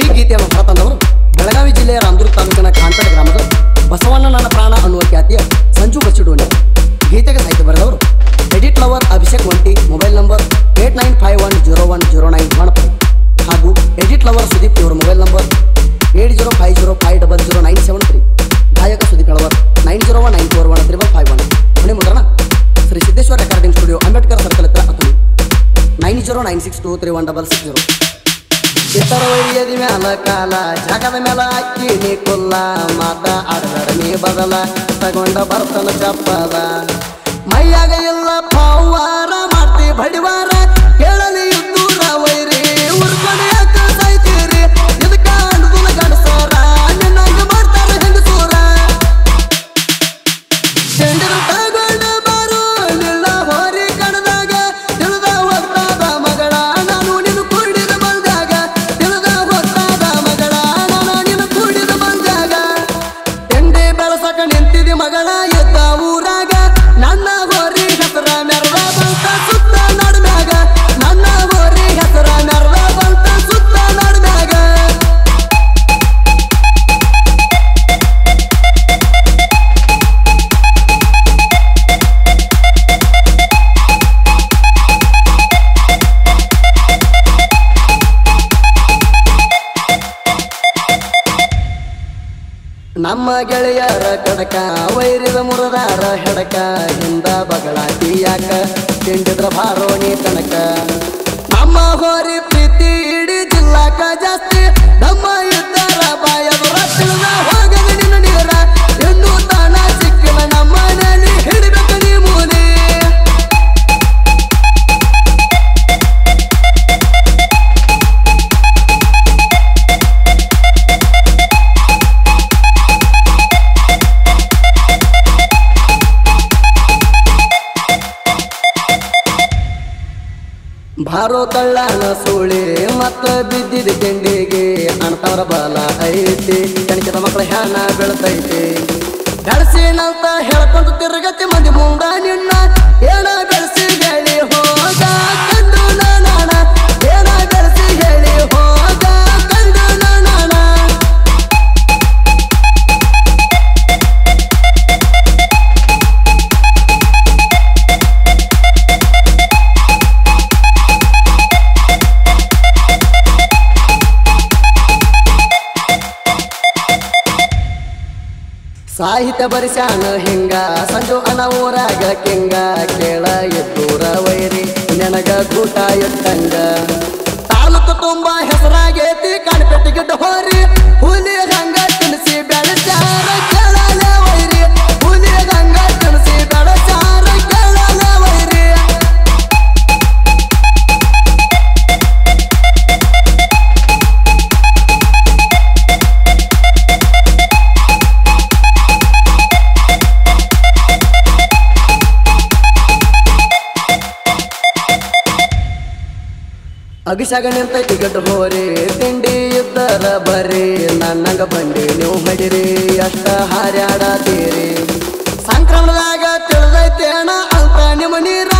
ಈ ಗೀತೆಯನ್ನು ಹೊರತಂದವರು ಬೆಳಗಾವಿ ಜಿಲ್ಲೆಯ ರಾಮದುರ್ಗ ತಾಲೂಕಿನ ಕಾಂತಡ ಗ್ರಾಮದ ಬಸವಣ್ಣನ ಪ್ರಾಣ ಅನ್ನುವ ಖ್ಯಾತಿಯ ಸಂಜು ಬಚ್ಚಿಡೋಣಿ ಗೀತೆಗೆ ಸಾಹಿತ್ಯ ಬರೆದವರು. ಎಡಿಟ್ ಲವರ್ ಅಭಿಷೇಕ್ ಒಂಟಿ, mobile number eight nine five one zero one zero nine one five ಹಾಗೂ ಎಡಿಟ್ ಲವರ್ ಸುದೀಪ್ ಇವರ mobile number eight zero five zero five double zero nine seven three ಗಾಯಕ Sudeep lover nine zero one nine four one triple five one. ಮನೆ ಮುದ್ರಣ, Shri Siddeshwara recording studio Ambedkar circle ಹತ್ರ ಅಥವಾ nine zero nine six two three one double six zero. ಇತರ ಮೇಲ ಮ್ಯಾಲ ಕಾಲ, ಜಗದ ಮೇಲ ಅಕ್ಕಿ ನೀ ಕುಲ್ಲ, ಮಾತ ಆಡಬೇಡ ನೀ ಬದಲ ತಗೊಂಡ ಬರ್ತನ ಚಪ್ಪದ. ಮೈಯಾಗ ಎಲ್ಲ ಪವಾರ ನಮ್ಮ ಗೆಳೆಯರ ಕಡಕ ವೈರಿದ ಮುರದಾರ ಹೆಡಕ ಹಿಂದ ಬಗಳಾಟಿ ಯಾಕ ತಿಂಡಿದ್ರ ಭಾರೋಣಿ ತನಕ ಭಾರೋ ಕಳ್ಳನ ಸುಳಿ ಮತ್ತ ಬಿದ್ದಿದ ಕೆಂಡಿಗೆ. ಅಂತವರ ಬಲ ಐತಿ. ಕಣಿಕದ ಮಕ್ಕಳ ಹ್ಯಾನ ಬೆಳತೈತಿ. ಬೆಳಸಿನಂತ ಹೇಳ್ಕೊಂಡು ತಿರುಗತಿ ಸಾಹಿತ್ಯ ಬರಿಸ್ಯಾನ ಹಿಂಗ, ಸಂಜು ಅನ ಊರಾಗ ಕಿಂಗ, ಕೇಳ ಎದ್ದೂರ ವೈರಿ, ನೆನಗ ಕೂಟ ಎತ್ತಂಗ. ತಾಲೂಕು ತುಂಬಾ ಹೆಸರಾಗೇತಿ, ಕಣ್ಪೆಟ್ಟಿಗೆ ಹೋರಿ ಹುಲಿ ಹಂಗ ಅಗಿಸಾಗ ನಿಂತೈತಿ ಟಿಕೆಟ್ ಹೋರಿ, ತಿಂಡಿ ಇದ್ದರ ಬರ್ರಿ. ನನ್ನಂಗ ಬಂಡಿ, ನೀವು ಮಡಿರಿ, ಅಷ್ಟ ಹಾರ್ಯಾಡತೀರಿ. ಸಂಕ್ರಮಣದಾಗ ತಿಳಿದೈತೇನ ಅಂತ ನಿಮ್ಮ ನೀರ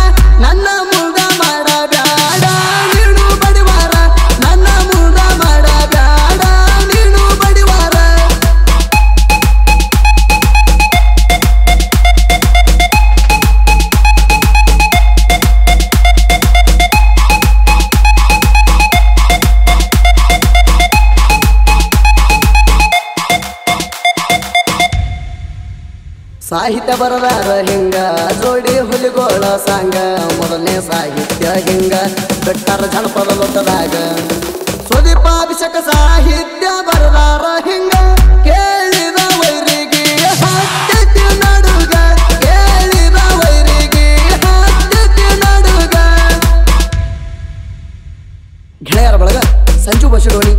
ಸಾಹಿತ್ಯ ಬರದಾರ ಹಿಂಗ? ಜೋಡಿ ಹುಲಿಗೋಳ ಸಾಂಗ, ಮೊದಲನೇ ಸಾಹಿತ್ಯ ಹಿಂಗ? ಬೆಟ್ಟಾರ ಜನಪದ ಲೋಕದಾಗ ಸುದೀಪ ಅಭಿಷೇಕ ಸಾಹಿತ್ಯ ಬರದಾರ ಹಿಂಗ? ಕೇಳಿದ ವೈರಿಗೆ ಹತ್ತೈತಿ ನಡುಗ, ಕೇಳಿದ ವೈರಿಗೆ ಹತ್ತೈತಿ ನಡುಗ. ಗೆಳೆಯರ ಬಳಗ, ಸಂಜು ಬಸಿಡೋಣಿ.